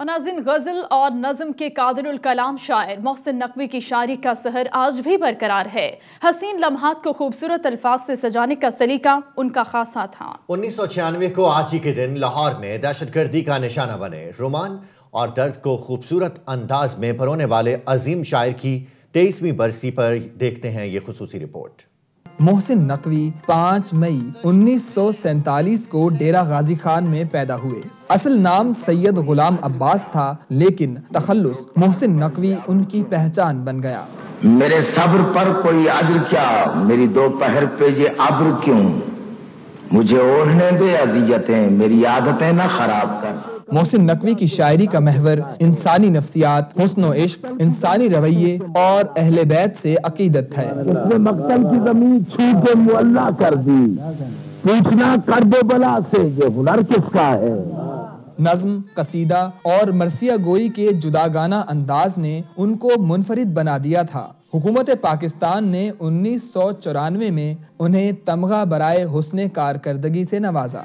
اور ناظرین، غزل اور نظم کے قادر الکلام شاعر محسن نقوی کی شاعری کا سحر آج بھی برقرار ہے۔ حسین لمحات کو خوبصورت الفاظ سے سجانے کا سلیقہ ان کا خاصا تھا۔ انیس سو چھیانوے کو آج ہی کے دن لاہور میں دہشت گردی کا نشانہ بنے۔ رومان اور درد کو خوبصورت انداز میں پرونے والے عظیم شاعر کی تیئیسویں برسی پر دیکھتے ہیں یہ خصوصی رپورٹ۔ محسن نقوی پانچ مئی انیس سو سینتالیس کو ڈیرہ غازی خان میں پیدا ہوئے۔ اصل نام سید غلام عباس تھا، لیکن تخلص محسن نقوی ان کی پہچان بن گیا۔ میرے صبر پر کوئی عدر کیا؟ میری دو پہر پہ یہ عبر کیوں؟ مجھے اوڑھنے دے عذیتیں میری عادتیں نہ خراب کر۔ محسن نقوی کی شاعری کا محور انسانی نفسیات حسن و عشق انسانی رویے اور اہل بیت سے عقیدت ہے۔ اس نے مقتل کی زمین چھو کے معلہ کر دی۔ پوچھنا کرب بلا سے یہ ہنر کس کا ہے؟ نظم قصیدہ اور مرثیہ گوئی کے جداگانہ انداز نے ان کو منفرد بنا دیا تھا۔ حکومت پاکستان نے انیس سو چورانوے میں انہیں تمغہ برائے حسن کارکردگی سے نوازا۔